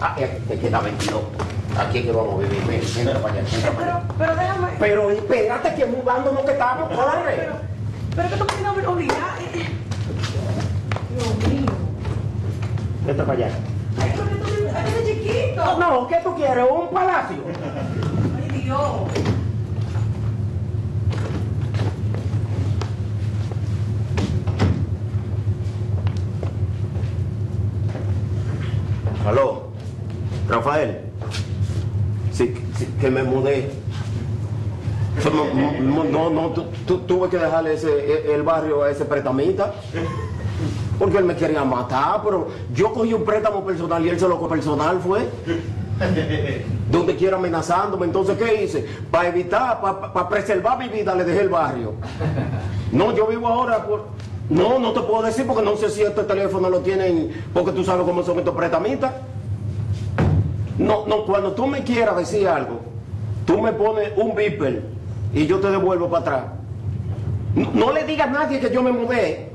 Ah, te queda 22. Aquí es que vamos a vivir. Ven, entra para allá, entra para allá. Pero, pero déjame. Pero espérate que mudándonos que estamos, corre. Pero, pero que tú me obligar. eh, eh. Dios mío. Entra para allá. Ay, pero que tú eres chiquito. No, ¿qué tú quieres? ¿Un palacio? Ay, Dios. Aló, Rafael. Que me mudé. No, no, no, no, tu- tu- tuve que dejarle ese, e- el barrio a ese pretamita. Porque él me quería matar, pero yo cogí un préstamo personal y él se lo personal fue. Donde quiera amenazándome. Entonces, ¿qué hice? Para evitar, para preservar mi vida, le dejé el barrio. No, yo vivo ahora por... No, no te puedo decir porque no sé si este teléfono lo tienen, porque tú sabes cómo son estos pretamitas. No, no, cuando tú me quieras decir algo, tú me pones un beeper y yo te devuelvo para atrás. No, no le digas a nadie que yo me mudé.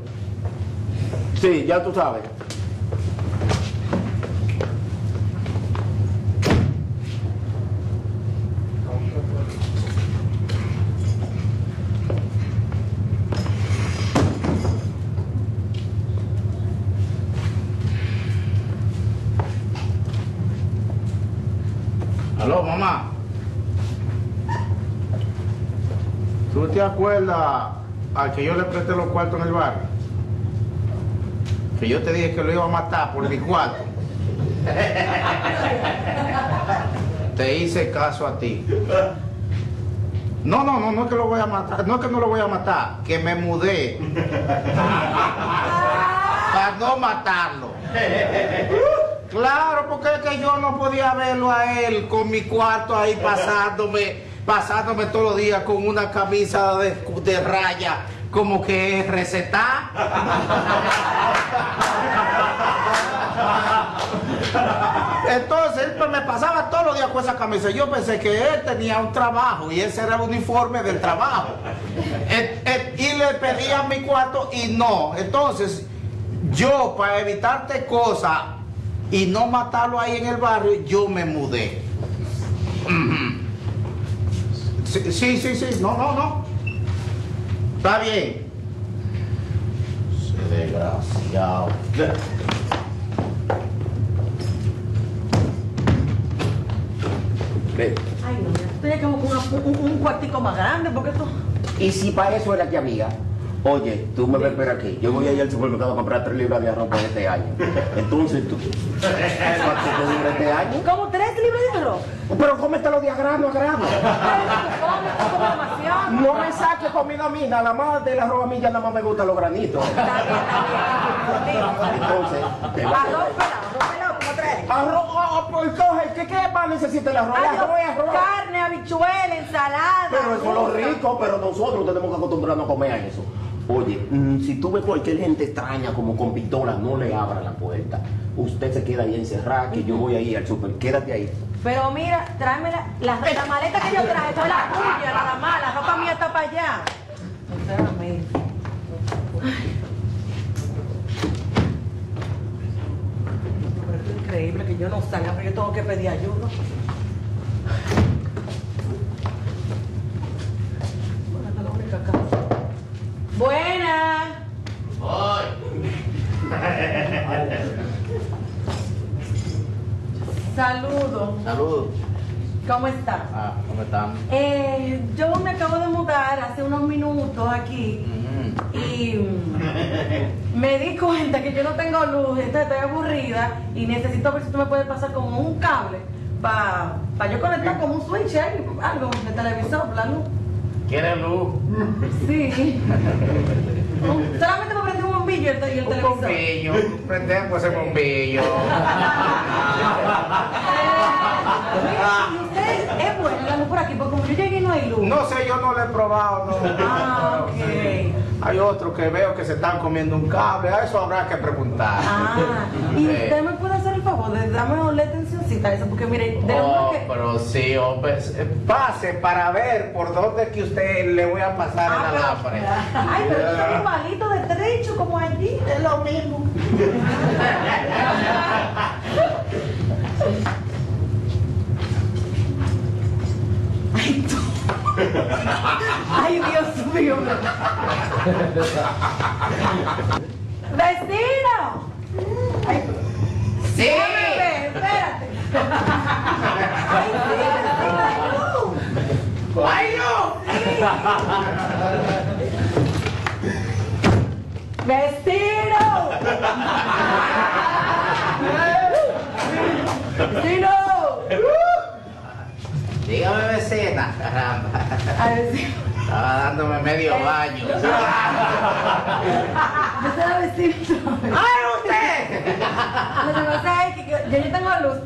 Sí, ya tú sabes. Aló, mamá. ¿Tú te acuerdas al que yo le presté los cuartos en el barrio? Que yo te dije que lo iba a matar por mi cuarto. te hice caso a ti. No, no, no, no es que lo voy a matar, no es que no lo voy a matar, que me mudé. Para no matarlo. Claro, porque es que yo no podía verlo a él con mi cuarto ahí pasándome, pasándome todos los días con una camisa de, de raya, como que es recetar. Entonces él pues, me pasaba todos los días con esa camisa. Yo pensé que él tenía un trabajo y ese era el uniforme del trabajo. Eh, eh, y le pedía mi cuarto y no. Entonces, yo para evitarte cosas y no matarlo ahí en el barrio, yo me mudé. Sí, sí, sí, sí. No, no, no. Está bien. Ese desgraciado. Ven. Ay, no, tienes que buscar una- un, un cuartico más grande porque tú. Y si para eso era que había, oye, tú me ves esperar aquí. Yo voy a ir al supermercado a comprar tres libras de arroz para este año. Entonces tú. ¿Cuánto te dura este año? Como tres libras de arroz. Pero cómetelo de a grano a grano. No me saque comida a mí, nada más del arroz a mí ya nada más me gustan los granitos. Entonces, te va- Arroz pelado, arroz pelado, ¿cómo traes? Arroz, oh, oh, pues coge, ¿qué, ¿qué más necesita el arroz? Arroz. Carne, habichuela, ensalada. Pero eso es lo rico, pero nosotros tenemos que acostumbrarnos a comer a eso. Oye, mm, si tú ves cualquier gente extraña como con pistola, no le abra la puerta. Usted se queda ahí encerrada, que yo voy ahí al super. Quédate ahí. Pero mira, tráeme la, la, la maleta que yo traje, fue la tuya, nada más, la ropa mía está para allá. Pero esto es increíble que yo no salga, pero yo tengo que pedir ayuda. Bueno, esta es la única casa. Buena. Saludos. Saludos. ¿Cómo está? Ah, ¿cómo están? Eh, yo me acabo de mudar hace unos minutos aquí y mm, me di cuenta que yo no tengo luz, entonces estoy aburrida y necesito ver si tú me puedes pasar como un cable para yo conectar como un switch algo de televisor, la luz. ¿Quieres luz? Sí. Un- Solamente me prende un bombillo y el, y el Un televisor. bombillo. Prendemos ese bombillo. Mira, y usted es bueno la luz por aquí, porque como yo llegué y no hay luz. No sé, yo no lo he probado, no. Ah, ok. Hay otros que veo que se están comiendo un cable, a eso habrá que preguntar. Ah, y usted me puede hacer el favor de darme una atencióncita a eso, porque mire, de Oh, lo que. pero sí, eh, pase para ver por dónde que usted le voy a pasar Ah, el pero- alambre. Ay, pero es igualito de trecho como allí, es lo mismo. Ay, tú. Ay, Dios mío. ¡Vecino! Ay, Sí. ¡Vecino! ¡Vecino! Dígame, vecina. Caramba. Estaba dándome medio baño. Yo soy vecino. ¡Ay, usted! Lo que pasa es que yo, yo tengo luz,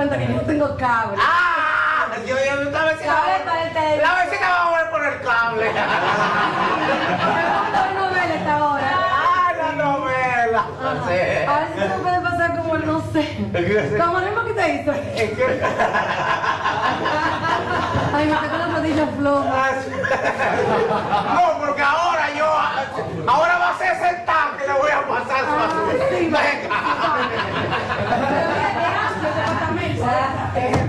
cuenta que yo no tengo cable. ¡Ah! Yo, yo, esta vecina. Cable para el. La vecina va a volver por el cable. Gusta novela esta hora. ¡Ah, la novela! A Sí. ver si me puede pasar como, no sé, como lo mismo que te hizo. Ay, me tocó la rodilla floja. No, porque ahora yo. Ahora va a ser sentado que le voy a pasar su Ah, Venga.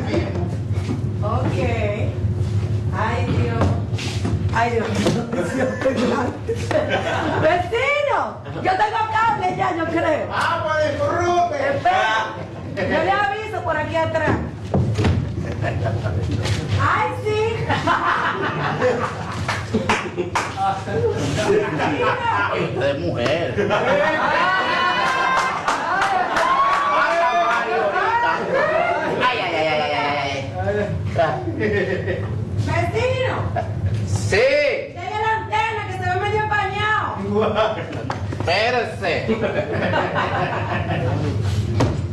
Ok. Ay, Dios. Ay, Dios mío. Vecino, yo tengo cable ya, yo creo. ¡Vamos, disfrute! Espera, yo le aviso por aquí atrás. Ay, sí. De mujer. Vecino, Sí, tenga la antena que se ve medio bañado. espérese.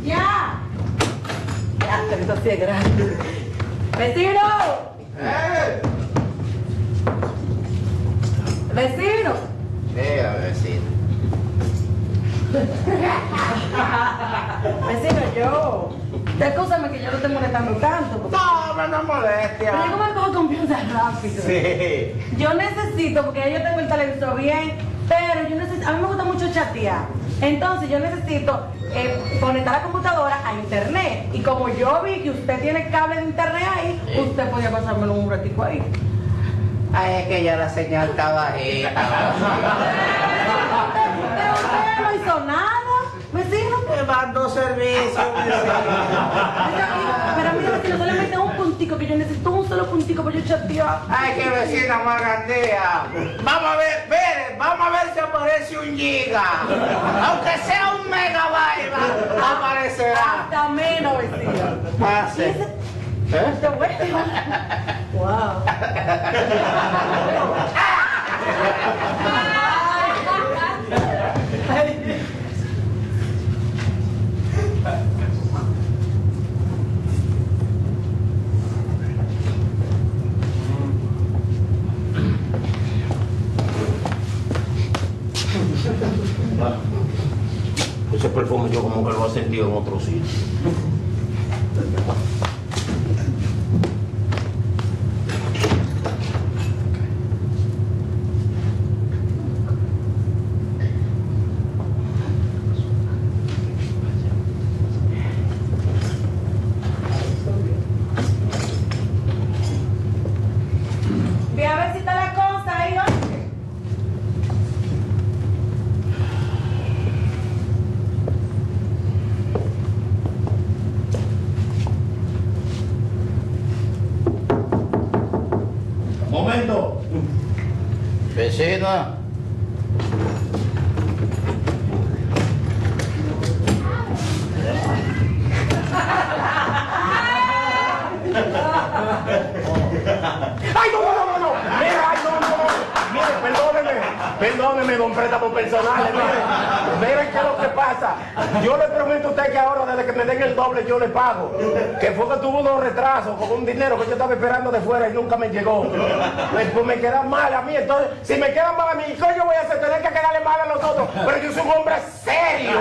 Ya. Ya, pero esto sí es grande. Vecino, vecino. Mira, vecino. Vecino, yo. Escúchame que yo no estoy molestando tanto. Porque... No, me no molestia. Pero yo como me cojo confianza rápido. Sí. Yo necesito, porque ya yo tengo el televisor bien, pero yo necesito, a mí me gusta mucho chatear. Entonces yo necesito eh, conectar la computadora a internet. Y como yo vi que usted tiene cable de internet ahí, Sí. usted podía pasármelo un ratico ahí. Ay, es que ya la señal está bajita. Pero usted no hizo nada, vecino. Me mando servicio, vecino. Pero mira, vecino, solamente un puntico, que yo necesito un solo puntico para yo chatear. Ay, qué vecina más grandea. Vamos a ver, ver, vamos a ver si aparece un giga. Aunque sea un megabyte, aparecerá. Hasta menos, vecino. Pase. ¿Eh? Este bueno. Wow. Ese perfume yo en otro sitio. Ve a ver si está la cosa ahí, oye. Momento. Vecina. ¡Ay, no, no, perdóneme. Don préstamo personal. Mire, mire qué es lo que pasa. Yo le prometo a usted que ahora, desde que me den el doble, yo le pago. Que fue que tuvo unos retrasos con un dinero que yo estaba esperando de fuera y nunca me llegó. Pues, pues me queda mal a mí. Entonces, si me queda mal a mí, ¿qué yo voy a hacer? Tener que quedarle mal a los otros. Pero yo soy un hombre serio.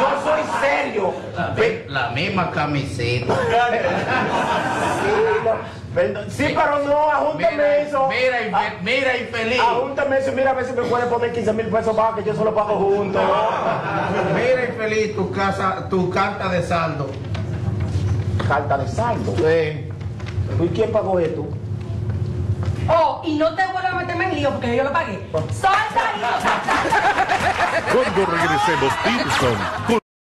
Yo soy serio. Pe- La misma camiseta. Sí, no. Sí, pero no, ajúntame eso. mira, Ah, mira infeliz. Ajúntame eso y mira a ver si me puede poner 15 mil pesos más que yo solo pago junto. Mira infeliz tu casa, tu carta de saldo. carta de saldo. Sí. ¿Y quién pagó esto? Oh, y no te vuelvas a meterme en lío porque yo lo pagué. ¡Solta, Cuando regresemos, Peterson